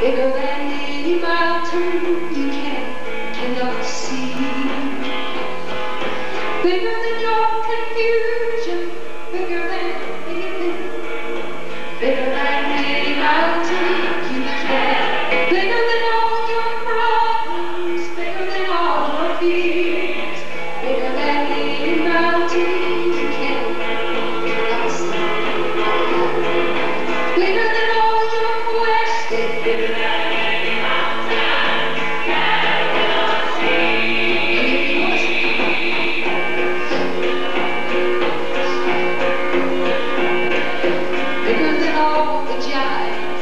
bigger than any mountain you can the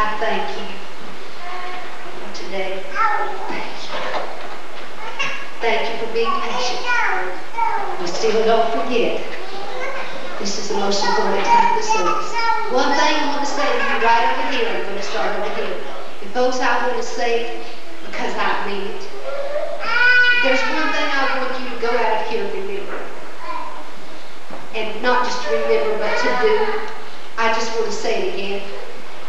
I thank you for today. Thank you. Thank you for being patient. We still don't forget. This is the most important time of the service. One thing I want to say to you right over here, I'm going to start over here. And folks, I want to say it because I mean it. There's one thing I want you to go out of here remembering. And not just to remember, but to do. I just want to say it again.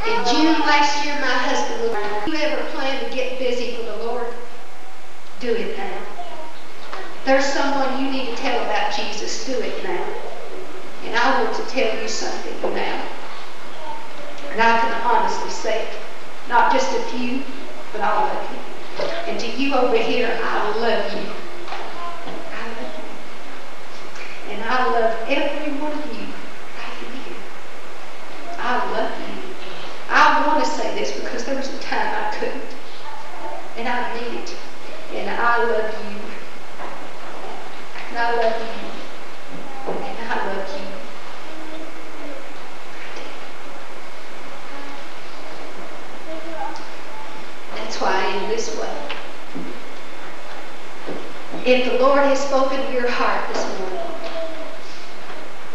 In June last year, my husband was, you ever plan to get busy for the Lord? Do it now. There's someone you need to tell about Jesus. Do it now. And I want to tell you something now. And I can honestly say it. Not just a few, but all of you. And to you over here, I love you. I love you. And I love every one of you right here. I love you. I want to say this because there was a time I couldn't. And I need it. And I love you. And I love you. And I love you. That's why I am this way. If the Lord has spoken to your heart this morning,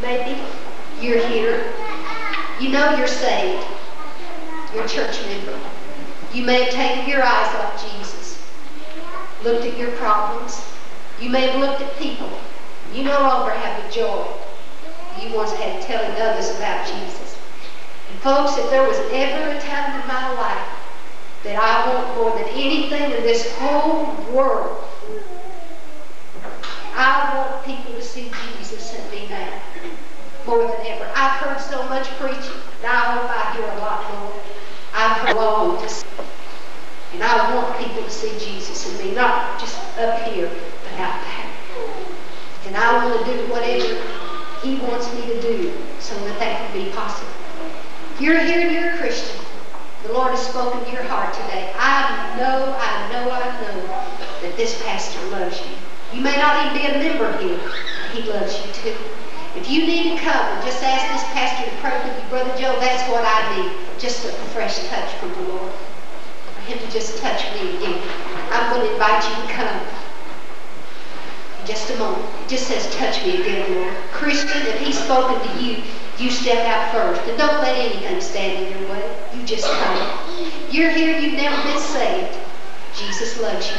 maybe you're here, you know you're saved, you're church member. You may have taken your eyes off Jesus, looked at your problems. You may have looked at people. You no longer have the joy you once had telling others about Jesus. And folks, if there was ever a time in my life that I want more than anything in this whole world, I want people to see Jesus in me now more than ever. I've heard so much preaching, and I hope I hear a lot more. I've heard long to. And I want people to see Jesus in me, not just up here, but out there. And I want to do whatever He wants me to do so that that can be possible. You're here and you're a Christian, the Lord has spoken to your heart today. I know, I know, I know that this pastor loves you. You may not even be a member here, but he loves you too. If you need to come and just ask this pastor to pray with you, Brother Joe, that's what I need just a fresh touch from the Lord. For Him to just touch me again. I'm going to invite you to come. In just a moment. It just says, touch me again, Lord. Christian, if He's spoken to you, you step out first. And don't let anything stand in your way. You just come. You're here, you've never been saved. Jesus loves you.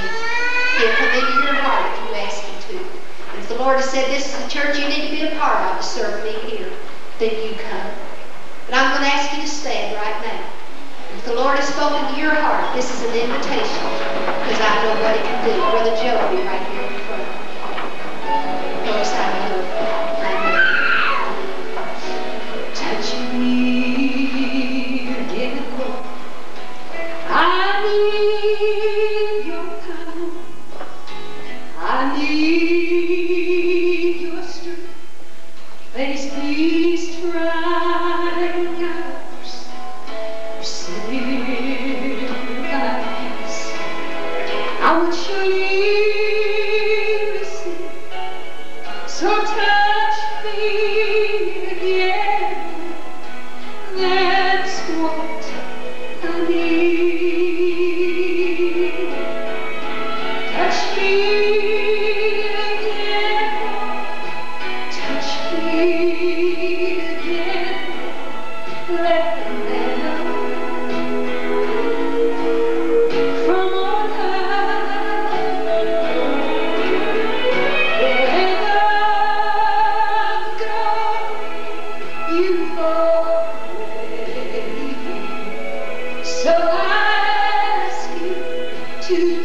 He'll come into your heart if you ask Him to. And if the Lord has said, this is the church you need to be a part of to serve me here, then you come. But I'm going to ask you to stand right now. If the Lord has spoken to your heart, this is an invitation because I know what it can do. Brother Joe will be right here.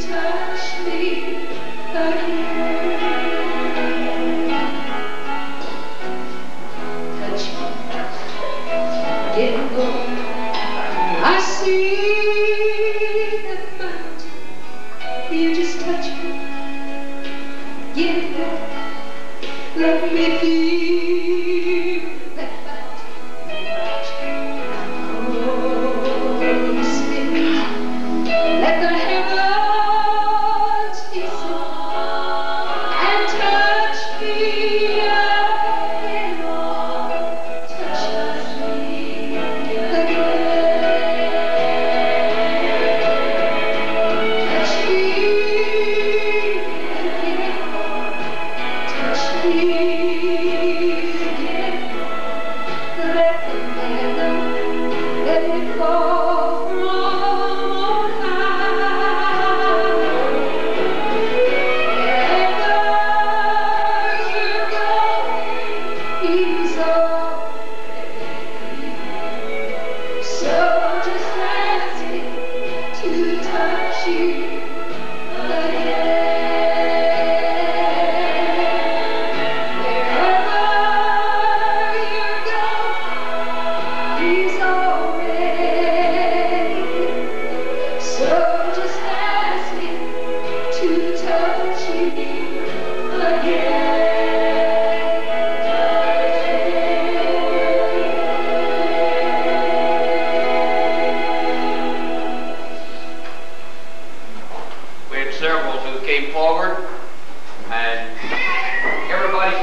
touch me again.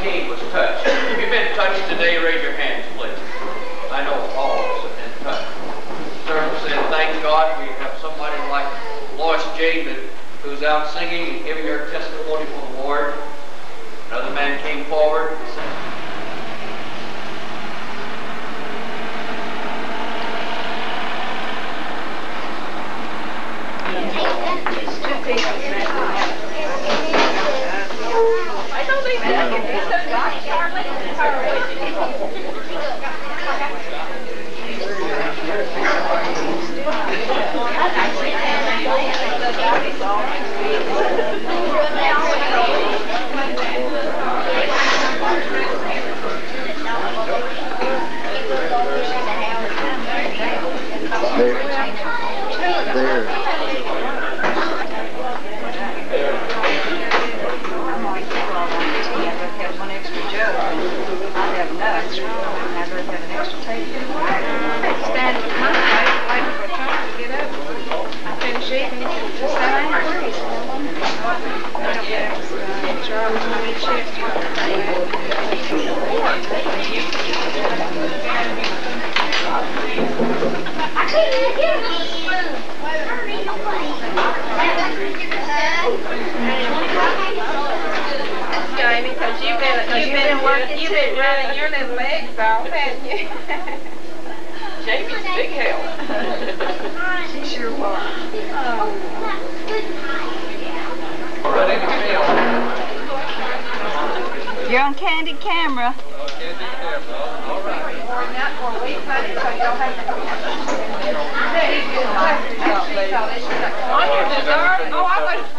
19 was touched. If you've been touched today, raise your hands, please. I know all of us have been touched. Servant said, thank God we have somebody like Lois Jane who's out singing and giving her testimony for the Lord. Another man came forward and said, Thank you. Thank you. You've been running your little legs off, haven't you? Jamie's big help. she sure was. Oh. You're on Candid Camera. Oh, camera. All right. Dessert? Oh, I was.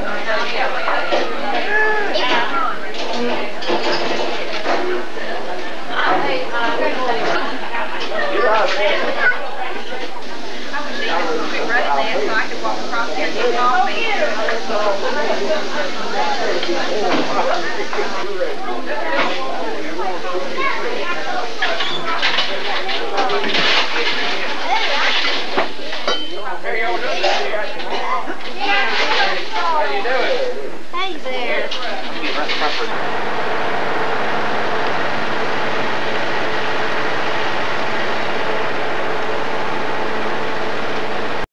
Hey there.